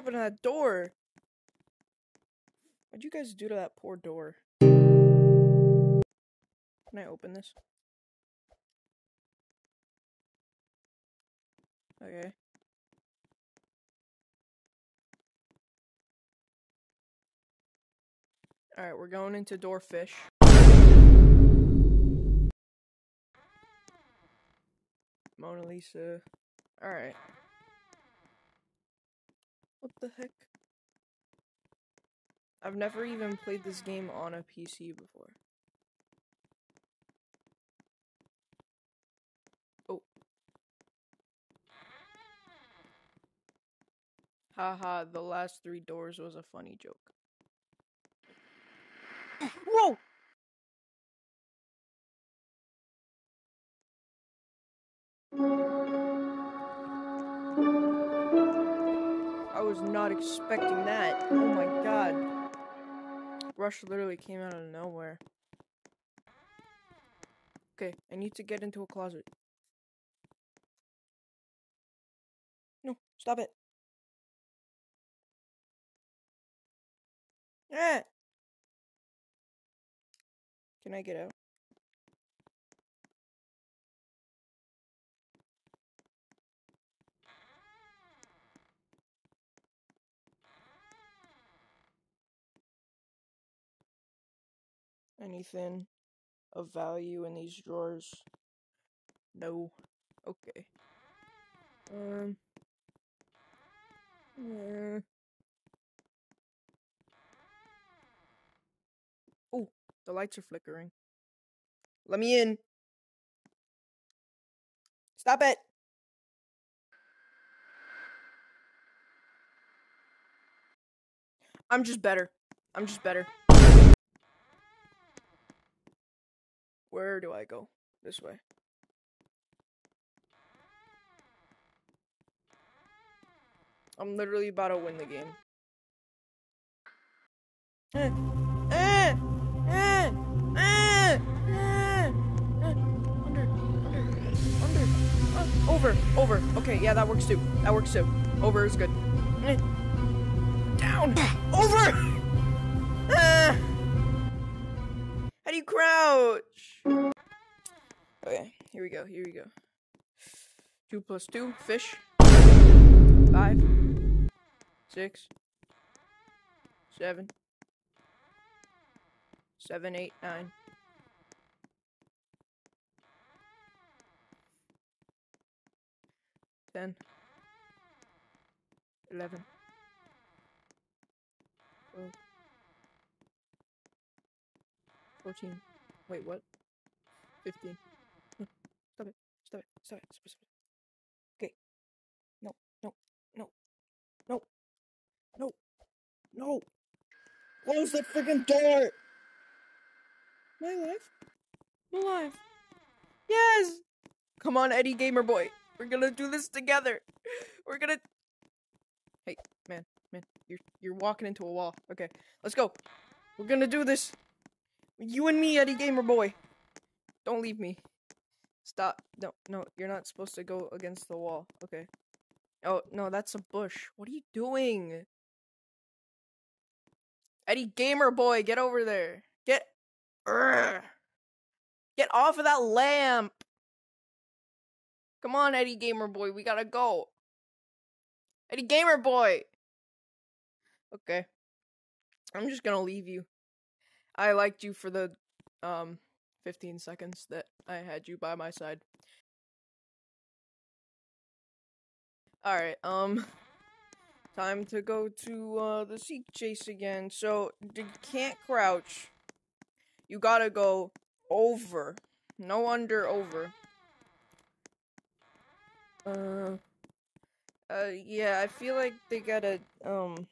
happened to that door? What'd you guys do to that poor door? Can I open this? Okay. Alright, we're going into Doorfish. Mona Lisa. Alright. What the heck? I've never even played this game on a PC before. Oh. Haha, the last three doors was a funny joke. Whoa! Not expecting that. Oh my god. Rush literally came out of nowhere. Okay, I need to get into a closet. No, stop it. Ah! Can I get out? Anything of value in these drawers? No. Okay. Um. Uh. Oh, the lights are flickering. Let me in. Stop it. I'm just better. I'm just better. Where do I go? This way. I'm literally about to win the game. Under, under, under. Over, over. Okay, yeah, that works too. That works too. Over is good. Down. Crouch? Okay, here we go. Here we go. Two plus two, fish. Five, six, seven, seven, eight, nine. Ten. Eleven. Twelve. 14. Wait, what? 15. No, Stop it. Stop it. Stop it. Stop it. Stop it. Okay. No. No. No. No. No. No. Close the freaking door. My life? My I'm. Yes. Come on, Eddie Gamer Boy. We're gonna do this together. We're gonna. Hey, man, man, you're you're walking into a wall. Okay, let's go. We're gonna do this. You and me, Eddie Gamer Boy. Don't leave me. Stop. No, no, you're not supposed to go against the wall. Okay. Oh, no, that's a bush. What are you doing? Eddie Gamer Boy, get over there. Get. Urgh. Get off of that lamp. Come on, Eddie Gamer Boy, we gotta go. Eddie Gamer Boy. Okay. I'm just gonna leave you. I liked you for the um 15 seconds that I had you by my side. Alright, um time to go to uh the seek chase again. So you can't crouch. You gotta go over. No under over. Uh Uh, yeah, I feel like they gotta, um...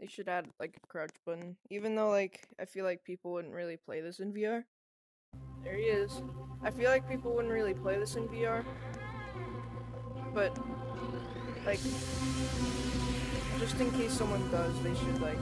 They should add, like, a crouch button. Even though, like, I feel like people wouldn't really play this in VR. There he is. I feel like people wouldn't really play this in VR. But, like, just in case someone does, they should, like,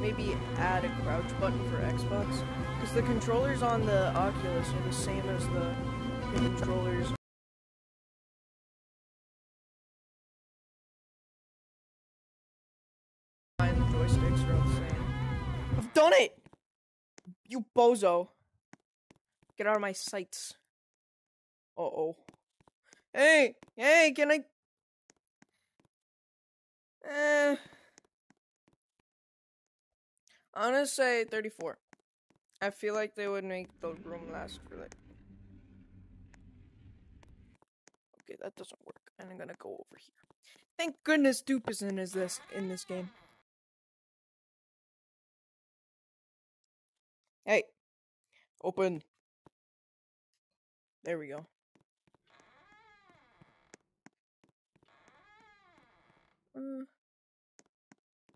maybe add a crouch button for Xbox. Because the controllers on the Oculus are the same as the controllers done it! You bozo. Get out of my sights. Uh oh. Hey! Hey, can I. Eh. I'm gonna say 34. I feel like they would make the room last for like. Okay, that doesn't work. And I'm gonna go over here. Thank goodness Dupe is this in this game. Open. There we go. Uh,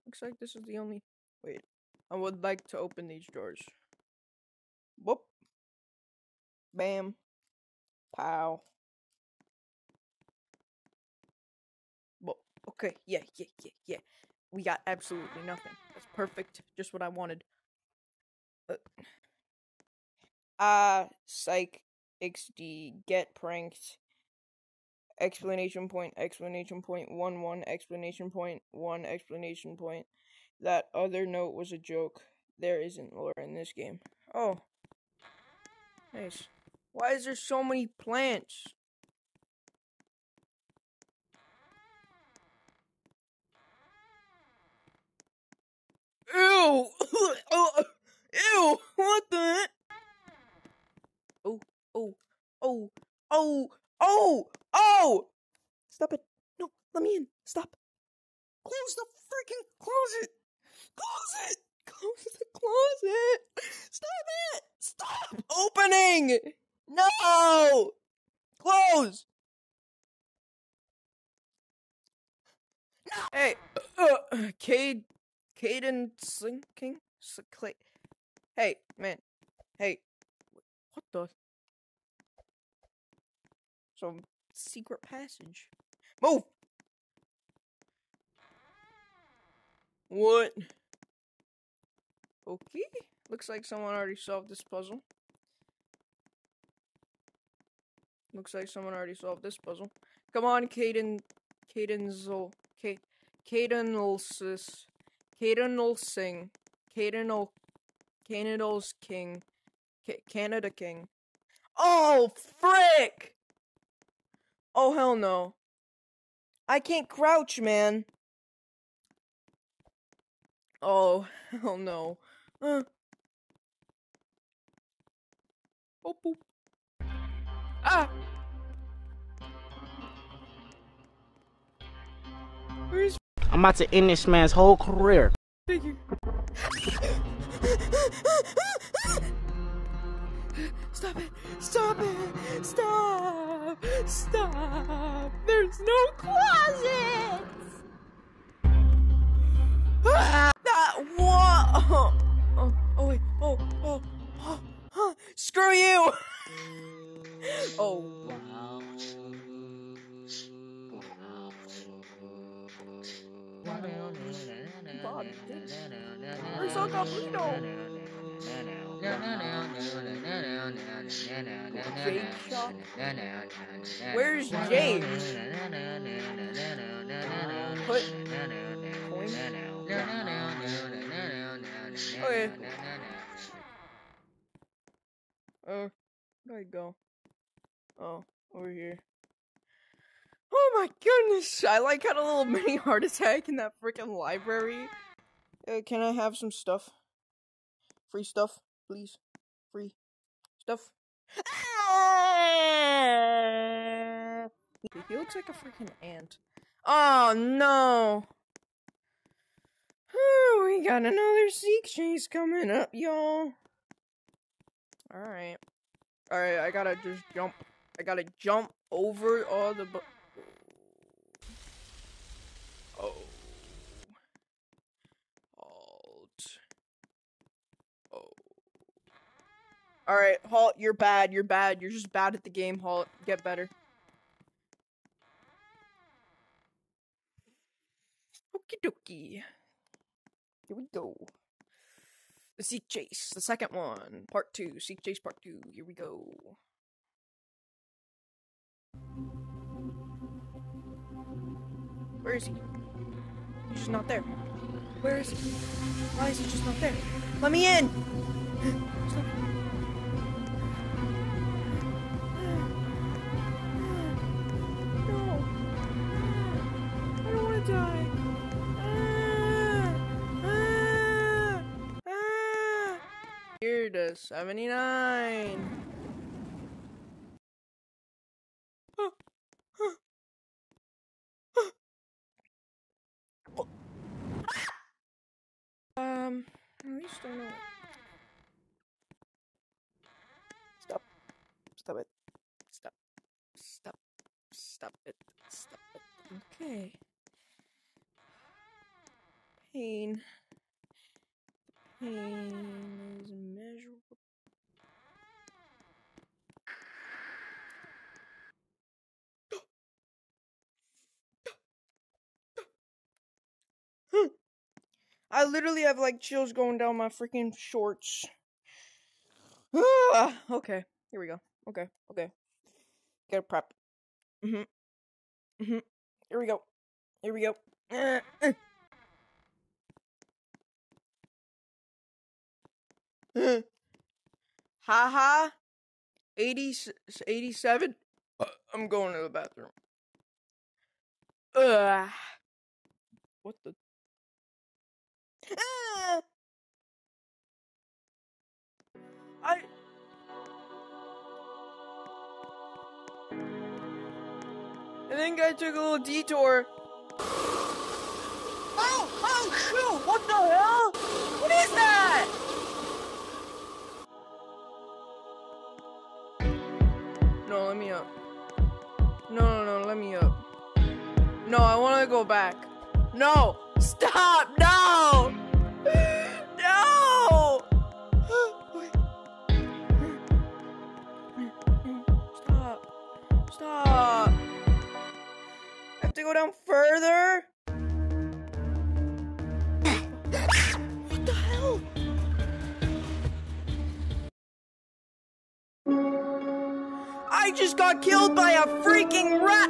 looks like this is the only. Wait, I would like to open these drawers. Whoop. Bam. Pow. Whoop. Okay, yeah, yeah, yeah, yeah. We got absolutely nothing. That's perfect. Just what I wanted. Uh, ah, psych, XD, get pranked. Explanation point, explanation point, one, one, explanation point, one, explanation point. That other note was a joke. There isn't lore in this game. Oh. Nice. Why is there so many plants? Ew! Ew! What the? Oh, oh, oh, oh, oh, oh! Stop it. No, let me in. Stop. Close the freaking closet. Close it. Close the closet. Stop it. Stop opening. No. Close. No. Hey, uh, Cade, Caden Slinking? Hey, man. Hey. What the? Some secret passage. Move! What? Okay. Looks like someone already solved this puzzle. Looks like someone already solved this puzzle. Come on, Caden. Cadenzel. Caden Ulsis. Caden Ulsing. Caden Ul. Canada's King. Ca Canada King. Oh, frick! Oh, hell no. I can't crouch, man. Oh, hell no. Uh. Oh, boop. Ah! Where's I'm about to end this man's whole career. figure? Stop it! Stop it! Stop! Stop! There's no closets! Ah, that what? Oh, oh, oh wait, oh, oh, oh, oh, screw you! oh, God, where's Uncle Pluto? Jade shop? Where's James? Put coin? Okay. Uh, where do I go? Oh, over here. Oh my goodness! I like had a little mini heart attack in that freaking library. Uh, can I have some stuff? Free stuff, please. Free stuff. He looks like a freaking ant. Oh no! Oh, we got another seek chase coming up, y'all. Alright. Alright, I gotta just jump. I gotta jump over all the. Alright, Halt, you're bad. You're bad. You're just bad at the game, Halt. Get better. Okie dokie. Here we go. The Seek Chase, the second one. Part two. Seek Chase part two. Here we go. Where is he? He's just not there. Where is he? Why is he just not there? Let me in! 79. Um, at least I know. Stop. Stop it. Stop. Stop. Stop it. Stop it. Okay. Pain. Pain is I literally have like chills going down my freaking shorts. Ah, okay, here we go. Okay, okay. Gotta prep. Mhm. Mhm. Here we go. Here we go. Uh, uh. Uh. Haha. 80, 87. Uh, I'm going to the bathroom. Ugh. What the? Ah! I. I think I took a little detour. Oh! Oh, shoot! What the hell? What is that? No, let me up. No, no, no, let me up. No, I want to go back. No! Stop! No! No! Stop. Stop. Have to go down further? What the hell? I just got killed by a freaking rat!